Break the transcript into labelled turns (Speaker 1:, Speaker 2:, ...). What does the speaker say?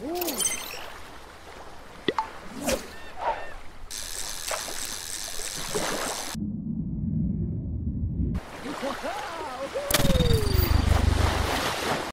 Speaker 1: Whoa!